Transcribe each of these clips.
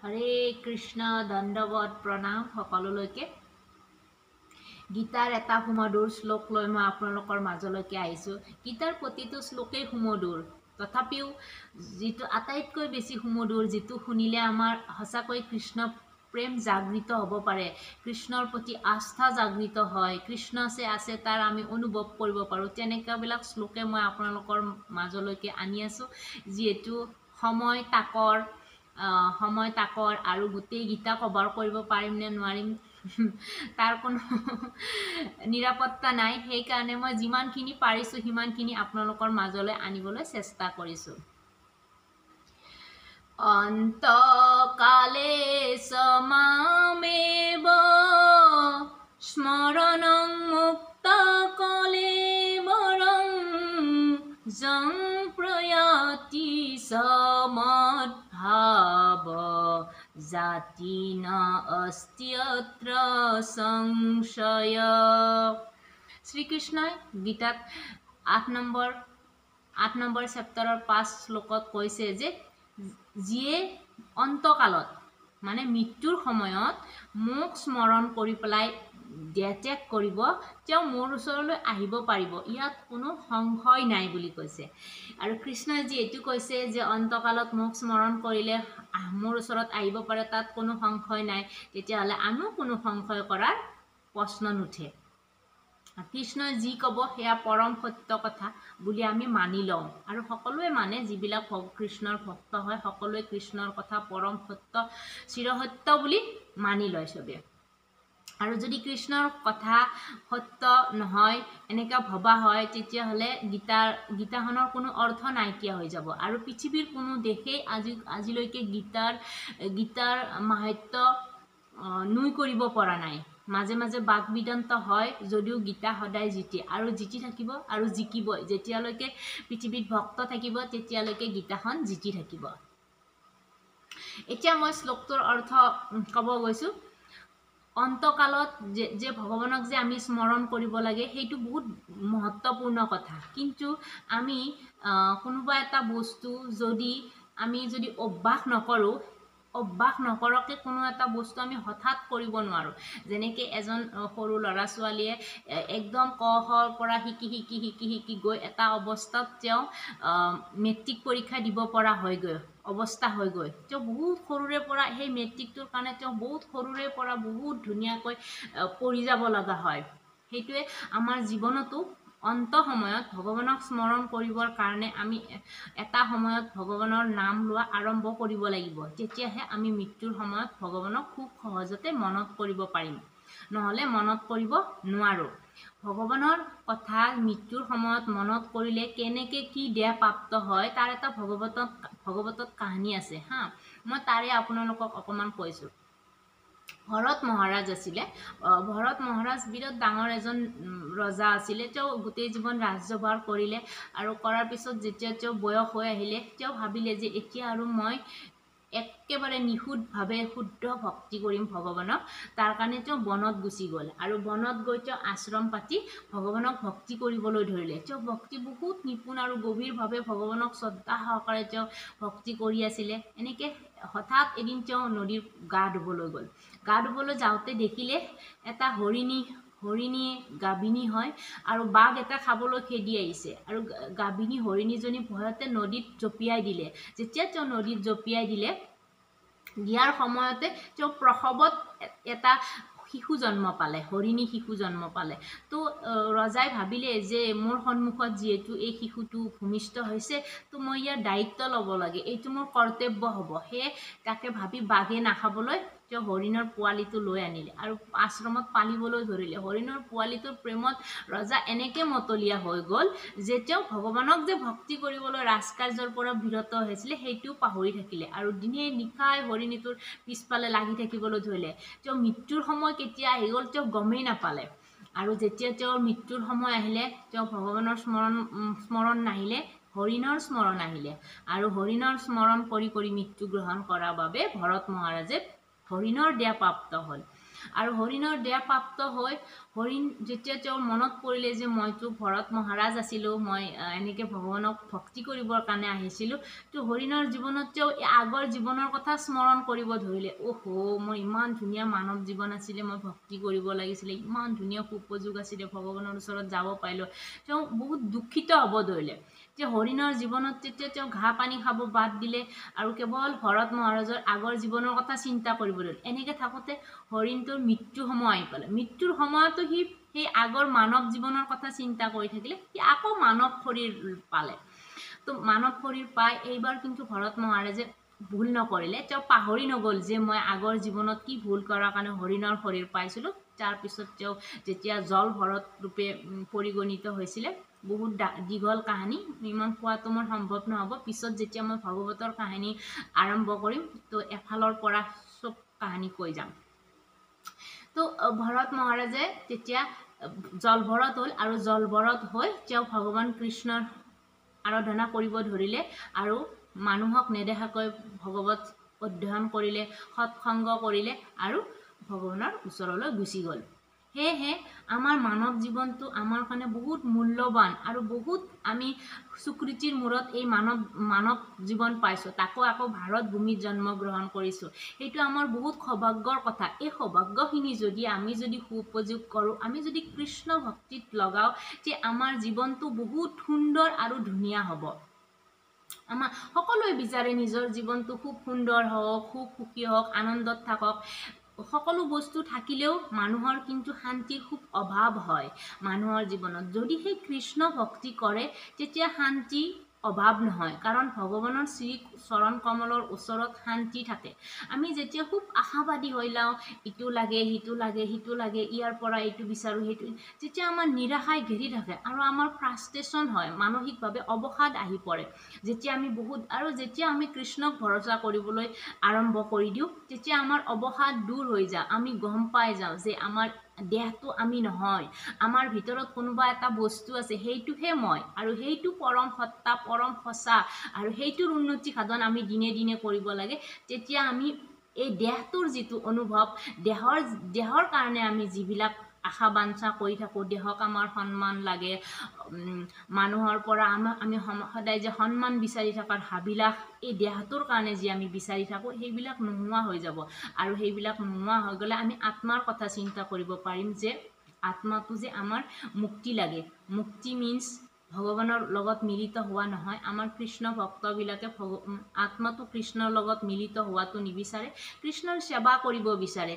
হৰে কৃষ্ণ দণ্ডৱত প্ৰণাম সকলোলৈকে। গীতাৰ এটা সুমধুৰ শ্লোক লৈ আপোনালোকৰ মাজলৈকে আহিছোঁ। গীতাৰ প্ৰতিটো শ্লোকেই সুমধুৰ। তথাপিও যিটো আটাইতকৈ বেছি সুমধুৰ যিটো শুনিলে আমাৰ সঁচাকৈ কৃষ্ণ প্ৰেম জাগৃত হ'ব পাৰে কৃষ্ণৰ প্ৰতি আস্থা জাগৃত হয় কৃষ্ণ আছে আছে তাৰ আমি অনুভৱ কৰিব পাৰোঁ তেনেকুৱাবিলাক শ্লোকে মই আপোনালোকৰ মাজলৈকে আনি আছোঁ। যিহেতু সময় তাকৰ সময় তাকৰ আৰু গোটেই গীতা কভাৰ কৰিব পাৰিম নে নোৱাৰিম? তাৰ কোনো নিৰাপত্তা নাই। সেইকাৰণে মই যিমানখিনি পাৰিছোঁ সিমানখিনি আপোনালোকৰ মাজলৈ আনিবলৈ চেষ্টা কৰিছোঁ। অন্তকালে সমামেব জাতি ন অস্তিয়ত্ৰ সংশয় শ্ৰীকৃষ্ণই গীতাত আঠ নম্বৰ আঠ নম্বৰ চেপ্টাৰৰ পাঁচ শ্লোকত কৈছে যে যিয়ে অন্তকালত মানে মৃত্যুৰ সময়ত মোক স্মৰণ কৰি পেলাই ত্যাগ কৰিব তেওঁ মোৰ ওচৰলৈ আহিব পাৰিব। ইয়াত কোনো সংশয় নাই বুলি কৈছে। আৰু কৃষ্ণই যিহেতু কৈছে যে অন্তকালত মোক স্মৰণ কৰিলে মোৰ ওচৰত আহিব পাৰে তাত কোনো সংশয় নাই। তেতিয়াহ'লে আমিও কোনো সংশয় কৰাৰ প্ৰশ্ন নুঠে। কৃষ্ণই যি ক'ব সেয়া পৰম সত্য কথা বুলি আমি মানি লওঁ। আৰু সকলোৱে মানে যিবিলাক কৃষ্ণৰ ভক্ত হয় সকলোৱে কৃষ্ণৰ কথা পৰম সত্য চিৰসত্য বুলি মানি লয় চবে। আৰু যদি কৃষ্ণৰ কথা সত্য নহয় এনেকুৱা ভবা হয় তেতিয়াহ'লে গীতাৰ গীতাখনৰ কোনো অৰ্থ নাইকিয়া হৈ যাব। আৰু পৃথিৱীৰ কোনো দেশেই আজি আজিলৈকে গীতাৰ গীতাৰ মাহাত্য নুই কৰিব পৰা নাই। মাজে মাজে বাক বিদন্ত হয় যদিও গীতা সদায় জিতে। আৰু জিতি থাকিব আৰু জিকিবই। যেতিয়ালৈকে পৃথিৱীত ভক্ত থাকিব তেতিয়ালৈকে গীতাখন জিতি থাকিব। এতিয়া মই শ্লোকটোৰ অৰ্থ ক'ব গৈছোঁ। অন্তকালত যে যে ভগৱানক যে আমি স্মৰণ কৰিব লাগে সেইটো বহুত মহত্বপূৰ্ণ কথা। কিন্তু আমি কোনোবা এটা বস্তু যদি আমি যদি অভ্যাস নকৰোঁ অভ্যাস নকৰাকৈ কোনো এটা বস্তু আমি হঠাৎ কৰিব নোৱাৰোঁ। যেনেকৈ এজন সৰু ল'ৰা ছোৱালীয়ে একদম ক খৰ পৰা শিকি শিকি শিকি শিকি গৈ এটা অৱস্থাত তেওঁ মেট্ৰিক পৰীক্ষা দিব পৰা হয়গৈ অৱস্থা হয়গৈ। তেওঁ বহুত সৰুৰে পৰা সেই মেট্ৰিকটোৰ কাৰণে তেওঁ বহুত সৰুৰে পৰা বহুত ধুনীয়াকৈ পঢ়ি যাব লগা হয়। সেইটোৱে আমাৰ জীৱনতো অন্ত সময়ত ভগৱানক স্মৰণ কৰিবৰ কাৰণে আমি এটা সময়ত ভগৱানৰ নাম লোৱা আৰম্ভ কৰিব লাগিব। তেতিয়াহে আমি মৃত্যুৰ সময়ত ভগৱানক খুব সহজতে মনত কৰিব পাৰিম। নহ'লে মনত কৰিব নোৱাৰোঁ। ভগৱানৰ কথা মৃত্যুৰ সময়ত মনত কৰিলে কেনেকৈ কি দেহ প্ৰাপ্ত হয় তাৰ এটা ভগৱতত ভগৱতত কাহিনী আছে হা। মই তাৰে আপোনালোকক অকণমান কৈছোঁ। ভৰত মহাৰাজ আছিলে। ভৰত মহাৰাজ বিৰাট ডাঙৰ এজন ৰজা আছিলে। তেওঁ গোটেই জীৱন ৰাজ্যভাৰ কৰিলে আৰু কৰাৰ পিছত যেতিয়া তেওঁ বয়স হৈ আহিলে তেওঁ ভাবিলে যে এতিয়া আৰু মই একেবাৰে নিশুদ্ধভাৱে শুদ্ধ ভক্তি কৰিম ভগৱানক। তাৰ কাৰণে তেওঁ বনত গুচি গ'ল আৰু বনত গৈ তেওঁ আশ্ৰম পাতি ভগৱানক ভক্তি কৰিবলৈ ধৰিলে। তেওঁ ভক্তি বহুত নিপুণ আৰু গভীৰভাৱে ভগৱানক শ্ৰদ্ধা সহকাৰে তেওঁ ভক্তি কৰি আছিলে। এনেকৈ হঠাৎ এদিন তেওঁ নদীৰ গা ধুবলৈ গ'ল। গা ধুবলৈ যাওঁতে দেখিলে এটা হৰিণী হৰিণী গাভিনী হয় আৰু বাঘ এটা খাবলৈ খেদি আহিছে। আৰু গাভিনী হৰিণীজনী ভয়তে নদীত জঁপিয়াই দিলে। যেতিয়া তেওঁ নদীত জঁপিয়াই দিলে দিয়াৰ সময়তে তেওঁ প্ৰসৱত এটা শিশু জন্ম পালে হৰিণী শিশু জন্ম পালে। তো ৰজাই ভাবিলে যে মোৰ সন্মুখত যিহেতু এই শিশুটো ভূমিষ্ঠ হৈছে তো মই ইয়াৰ দায়িত্ব ল'ব লাগে। এইটো মোৰ কৰ্তব্য হ'ব। সেয়ে তাকে ভাবি বাঘে নাখাবলৈ তেওঁ হৰিণৰ পোৱালিটো লৈ আনিলে আৰু আশ্ৰমত পালিবলৈ ধৰিলে। হৰিণৰ পোৱালিটোৰ প্ৰেমত ৰজা এনেকৈ মতলীয়া হৈ গ'ল যে তেওঁ ভগৱানক যে ভক্তি কৰিবলৈ ৰাজকাৰ্যৰ পৰা বিৰত হৈছিলে সেইটোও পাহৰি থাকিলে আৰু দিনে নিশাই হৰিণীটোৰ পিছফালে লাগি থাকিবলৈ ধৰিলে। তেওঁ মৃত্যুৰ সময় কেতিয়া আহি গ'ল তেওঁ গমেই নাপালে। আৰু যেতিয়া তেওঁৰ মৃত্যুৰ সময় আহিলে তেওঁ ভগৱানৰ স্মৰণ স্মৰণ নাহিলে হৰিণৰ স্মৰণ আহিলে। আৰু হৰিণৰ স্মৰণ কৰি কৰি মৃত্যু গ্ৰহণ কৰাৰ বাবে ভৰত মহাৰাজে হৰিণৰ দেহ প্ৰাপ্ত হ'ল। আৰু হৰিণৰ দেহ প্ৰাপ্ত হৈ হৰিণ যেতিয়া তেওঁৰ মনত পৰিলে যে মইতো ভৰত মহাৰাজ আছিলোঁ মই এনেকৈ ভগৱানক ভক্তি কৰিবৰ কাৰণে আহিছিলোঁ তো হৰিণৰ জীৱনত তেওঁ আগৰ জীৱনৰ কথা স্মৰণ কৰিব ধৰিলে। অহ' মোৰ ইমান ধুনীয়া মানৱ জীৱন আছিলে মই ভক্তি কৰিব লাগিছিলে ইমান ধুনীয়া সুপযোগ আছিলে ভগৱানৰ ওচৰত যাব পাৰিলোঁ। তেওঁ বহুত দুখিত হ'ব ধৰিলে। যে হৰিণৰ জীৱনত তেতিয়া তেওঁ ঘাঁহ পানী খাব বাদ দিলে আৰু কেৱল ভৰত মহাৰাজৰ আগৰ জীৱনৰ কথা চিন্তা কৰিব ধৰিলে এনেকৈ থাকোঁতে হৰিণটোৰ মৃত্যু সময় আহি পালে। মৃত্যুৰ সময়তো সি সেই আগৰ মানৱ জীৱনৰ কথা চিন্তা কৰি থাকিলে। সি আকৌ মানৱ শৰীৰ পালে। তো মানৱ শৰীৰ পাই এইবাৰ কিন্তু ভৰত মহাৰাজে ভুল নকৰিলে। তেওঁ পাহৰি নগ'ল যে মই আগৰ জীৱনত কি ভুল কৰাৰ কাৰণে হৰিণৰ শৰীৰ পাইছিলোঁ। তাৰপিছত তেওঁ যেতিয়া জল ভৰত ৰূপে পৰিগণিত হৈছিলে বহুত দীঘল কাহিনী। ইমান কোৱাটো মোৰ সম্ভৱ নহ'ব। পিছত যেতিয়া মই ভাগৱতৰ কাহিনী আৰম্ভ কৰিম তো এফালৰ পৰা চব কাহিনী কৈ যাম। তো ভৰত মহাৰাজে তেতিয়া জলভৰত হ'ল আৰু জলভৰত হৈ তেওঁ ভগৱান কৃষ্ণৰ আৰাধনা কৰিব ধৰিলে আৰু মানুহক নেদেখাকৈ ভগৱত অধ্যয়ন কৰিলে সৎসংগ কৰিলে আৰু ভগৱানৰ ওচৰলৈ গুচি গ'ল। সেয়েহে আমাৰ মানৱ জীৱনটো আমাৰ কাৰণে বহুত মূল্যৱান আৰু বহুত আমি স্বীকৃতিৰ মূৰত এই মানৱ মানৱ জীৱন পাইছোঁ। তাকো আকৌ ভাৰত ভূমিত জন্মগ্ৰহণ কৰিছোঁ। সেইটো আমাৰ বহুত সৌভাগ্যৰ কথা। এই সৌভাগ্যখিনি যদি আমি যদি সুপযোগ কৰোঁ আমি যদি কৃষ্ণ ভক্তিত লগাওঁ যে আমাৰ জীৱনটো বহুত সুন্দৰ আৰু ধুনীয়া হ'ব। আমাৰ সকলোৱে বিচাৰে নিজৰ জীৱনটো খুব সুন্দৰ হওক খুব সুখী হওক আনন্দত থাকক। সকলো বস্তু থাকিলেও মানুহৰ কিন্তু শান্তিৰ খুব অভাৱ হয়। মানুহৰ জীৱনত। যদি সেই কৃষ্ণ ভক্তি কৰে তেতিয়া শান্তি অভাৱ নহয়। কাৰণ ভগৱানৰ শ্ৰী চৰণ কমলৰ ওচৰত শান্তি থাকে। আমি যেতিয়া খুব আশাবাদী হৈ লওঁ ইটো লাগে সিটো লাগে সিটো লাগে ইয়াৰ পৰা এইটো বিচাৰোঁ সেইটো তেতিয়া আমাৰ নিৰাশাই ঘেৰি থাকে আৰু আমাৰ ফ্ৰাষ্ট্ৰেশ্যন হয় মানসিকভাৱে অৱসাদ আহি পৰে। যেতিয়া আমি বহুত আৰু যেতিয়া আমি কৃষ্ণক ভৰসা কৰিবলৈ আৰম্ভ কৰি দিওঁ তেতিয়া আমাৰ অৱসাদ দূৰ হৈ যায়। আমি গম পাই যাওঁ যে আমাৰ দেহটো আমি নহয়। আমাৰ ভিতৰত কোনোবা এটা বস্তু আছে সেইটোহে মই। আৰু সেইটো পৰম সত্তা পৰম সঁচা। আৰু সেইটোৰ উন্নতি সাধন আমি দিনে দিনে কৰিব লাগে। তেতিয়া আমি এই দেহটোৰ যিটো অনুভৱ দেহৰ দেহৰ কাৰণে আমি যিবিলাক আশা বাঞ্ছা কৰি থাকোঁ দেহক আমাৰ সন্মান লাগে। মানুহৰ পৰা আমাক আমি সদায় যে সন্মান বিচাৰি থকাৰ হাবিলাস এই দেহটোৰ কাৰণে যি আমি বিচাৰি থাকোঁ সেইবিলাক নোহোৱা হৈ যাব। আৰু সেইবিলাক নোহোৱা হৈ গ'লে আমি আত্মাৰ কথা চিন্তা কৰিব পাৰিম যে আত্মাটো যে আমাৰ মুক্তি লাগে। মুক্তি মিনছ ভগৱানৰ লগত মিলিত হোৱা নহয়। আমাৰ কৃষ্ণ ভক্তবিলাকে ভগ আত্মাটো কৃষ্ণৰ লগত মিলিত হোৱাটো নিবিচাৰে। কৃষ্ণৰ সেৱা কৰিব বিচাৰে।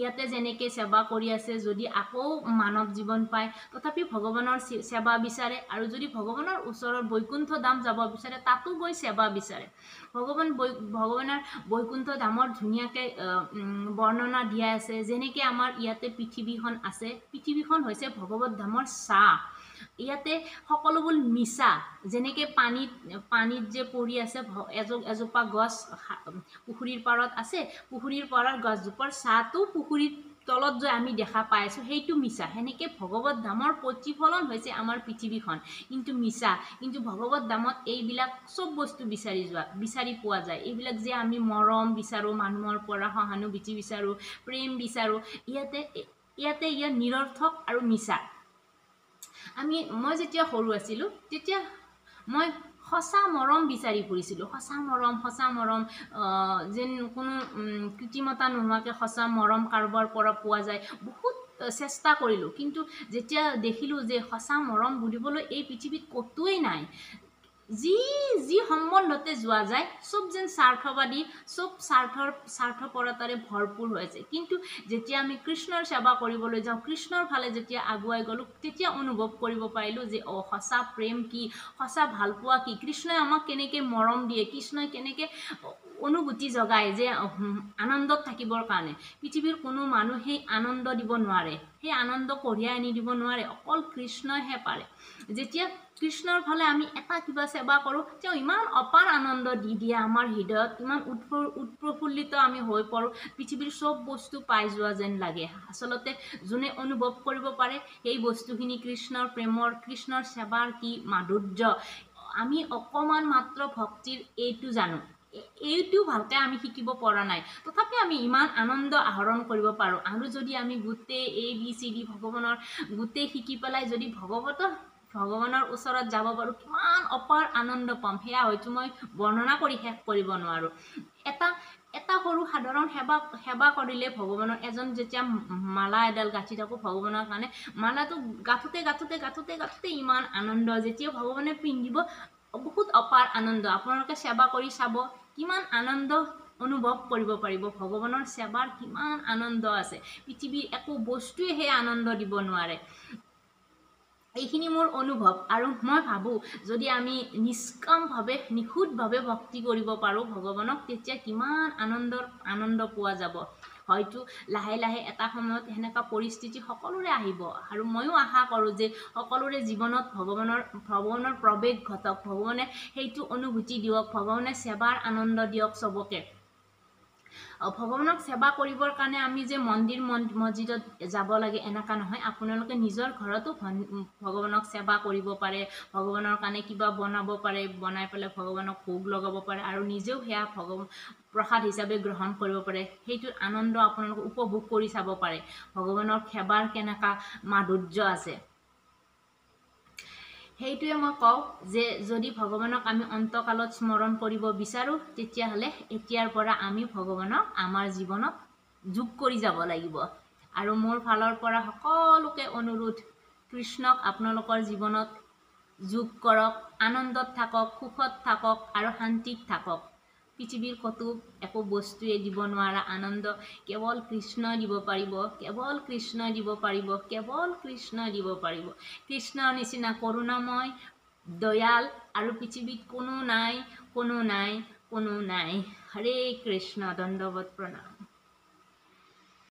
ইয়াতে যেনেকৈ সেৱা কৰি আছে যদি আকৌ মানৱ জীৱন পায় তথাপি ভগৱানৰ সেৱা বিচাৰে আৰু যদি ভগৱানৰ ওচৰত বৈকুণ্ঠ ধাম যাব বিচাৰে তাতো গৈ সেৱা বিচাৰে। ভগৱান বৈ ভগৱানৰ বৈকুণ্ঠ ধামৰ ধুনীয়াকৈ বৰ্ণনা দিয়া আছে। যেনেকৈ আমাৰ ইয়াতে পৃথিৱীখন আছে পৃথিৱীখন হৈছে ভগৱত ধামৰ ছাঁ ইয়াতে সকলোবোৰ মিছা। যেনেকৈ পানীত পানীত যে পৰি আছে এজোপা গছ পুখুৰীৰ পাৰত আছে পুখুৰীৰ পাৰৰ গছজোপাৰ ছাঁটো পুখুৰীৰ তলত যে আমি দেখা পাই আছোঁ সেইটো মিছা। সেনেকৈ ভগৱত ধামৰ প্ৰতিফলন হৈছে আমাৰ পৃথিৱীখন। কিন্তু মিছা কিন্তু ভগৱত ধামত এইবিলাক চব বস্তু বিচাৰি যোৱা বিচাৰি পোৱা যায়। এইবিলাক যে আমি মৰম বিচাৰোঁ মানুহৰ পৰা সহানুভূতি বিচাৰোঁ প্ৰেম বিচাৰোঁ ইয়াতে ইয়াতে ইয়াত নিৰৰ্থক আৰু মিছা। আমি মই যেতিয়া সৰু আছিলোঁ তেতিয়া মই সঁচা মৰম বিচাৰি ফুৰিছিলোঁ। সঁচা মৰম সঁচা মৰম যেন কোনো কৃত্ৰিমতা নোহোৱাকৈ সঁচা মৰম কাৰোবাৰ পৰা পোৱা যায় বহুত চেষ্টা কৰিলোঁ। কিন্তু যেতিয়া দেখিলোঁ যে সঁচা মৰম বুলিবলৈ এই পৃথিৱীত ক'তোৱেই নাই যি যি সম্বন্ধতে যোৱা যায় চব যেন স্বাৰ্থবাদী চব স্বাৰ্থৰ স্বাৰ্থপৰতাৰে ভৰপূৰ হৈ আছে কিন্তু যেতিয়া আমি কৃষ্ণৰ সেৱা কৰিবলৈ যাওঁ কৃষ্ণৰ ফালে যেতিয়া আগুৱাই গ'লোঁ তেতিয়া অনুভৱ কৰিব পাৰিলোঁ যে অঁ সঁচা প্ৰেম কি সঁচা ভালপোৱা কি কৃষ্ণই আমাক কেনেকৈ মৰম দিয়ে কৃষ্ণই কেনেকৈ অনুভূতি জগায় যে আনন্দত থাকিবৰ কাৰণে। পৃথিৱীৰ কোনো মানুহেই আনন্দ দিব নোৱাৰে সেই আনন্দ কঢ়িয়াই আনি দিব নোৱাৰে অকল কৃষ্ণইহে পাৰে। যেতিয়া কৃষ্ণৰ ফালে আমি এটা কিবা সেৱা কৰোঁ তেওঁ ইমান অপাৰ আনন্দ দি দিয়ে আমাৰ হৃদয়ত ইমান উৎপ্ৰফুল্লিত আমি হৈ পৰোঁ পৃথিৱীৰ চব বস্তু পাই যোৱা যেন লাগে। আচলতে যোনে অনুভৱ কৰিব পাৰে সেই বস্তুখিনি কৃষ্ণৰ প্ৰেমৰ কৃষ্ণৰ সেৱাৰ কি মাধুৰ্য? আমি অকণমান মাত্ৰ ভক্তিৰ এইটো জানো। এইটো ভালকৈ আমি শিকিব পৰা নাই। তথাপি আমি ইমান আনন্দ আহৰণ কৰিব পাৰোঁ। আৰু যদি আমি গোটেই এ বি চি ডি ভগৱানৰ গোটেই শিকি পেলাই যদি ভগৱতৰ ভগৱানৰ ওচৰত যাব পাৰোঁ কিমান অপাৰ আনন্দ পাম। সেয়া হয়তো মই বৰ্ণনা কৰি শেষ কৰিব নোৱাৰোঁ। এটা এটা সৰু সাধাৰণ সেৱা সেৱা কৰিলে ভগৱানৰ এজন যেতিয়া মালা এডাল গাঁঠি থাকোঁ ভগৱানৰ কাৰণে মালাটো গাঁঠোতে গাঁঠোতে গাঁঠোতে গাঁঠোতে ইমান আনন্দ যেতিয়া ভগৱানে পিন্ধিব বহুত অপাৰ আনন্দ। আপোনালোকে সেৱা কৰি চাব কিমান আনন্দ অনুভৱ কৰিব পাৰিব। ভগৱানৰ সেৱাৰ কিমান আনন্দ আছে। পৃথিৱীৰ একো বস্তুৱে সেই আনন্দ দিব নোৱাৰে। এইখিনি মোৰ অনুভৱ আৰু মই ভাবোঁ যদি আমি নিষ্কামভাৱে নিখুঁতভাৱে ভক্তি কৰিব পাৰোঁ ভগৱানক তেতিয়া কিমান আনন্দৰ আনন্দ পোৱা যাব। হয়তো লাহে লাহে এটা সময়ত সেনেকুৱা পৰিস্থিতি সকলোৰে আহিব আৰু ময়ো আশা কৰোঁ যে সকলোৰে জীৱনত ভগৱানৰ ভগৱানৰ প্ৰৱেশ ঘটক ভগৱানে সেইটো অনুভূতি দিয়ক ভগৱানে সেৱাৰ আনন্দ দিয়ক চবকে। ভগৱানক সেৱা কৰিবৰ কাৰণে আমি যে মন্দিৰ মন- মছজিদত যাব লাগে এনেকুৱা নহয়। আপোনালোকে নিজৰ ঘৰতো ভগৱানক সেৱা কৰিব পাৰে ভগৱানৰ কাৰণে কিবা বনাব পাৰে বনাই পেলাই ভগৱানক ভোগ লগাব পাৰে আৰু নিজেও সেয়া ভগৱ প্ৰসাদ হিচাপে গ্ৰহণ কৰিব পাৰে। সেইটোৰ আনন্দ আপোনালোকে উপভোগ কৰি চাব পাৰে। ভগৱানৰ সেৱাৰ কেনেকুৱা মাধুৰ্য আছে। সেইটোৱে মই কওঁ যে যদি ভগৱানক আমি অন্তকালত স্মৰণ কৰিব বিচাৰোঁ তেতিয়াহ'লে এতিয়াৰ পৰা আমি ভগৱানক আমাৰ জীৱনত যোগ কৰি যাব লাগিব। আৰু মোৰ ফালৰ পৰা সকলোকে অনুৰোধ কৃষ্ণক আপোনালোকৰ জীৱনত যোগ কৰক আনন্দত থাকক সুখত থাকক আৰু শান্তিত থাকক। পৃথিৱীৰ ক'তো একো বস্তুৱে দিব নোৱাৰা আনন্দ কেৱল কৃষ্ণই দিব পাৰিব কেৱল কৃষ্ণই দিব পাৰিব কেৱল কৃষ্ণই দিব পাৰিব। কৃষ্ণৰ নিচিনা কৰোণাময় দয়াল আৰু পৃথিৱীত কোনো নাই কোনো নাই কোনো নাই। হৰে কৃষ্ণ দণ্ডৱত প্ৰণাম।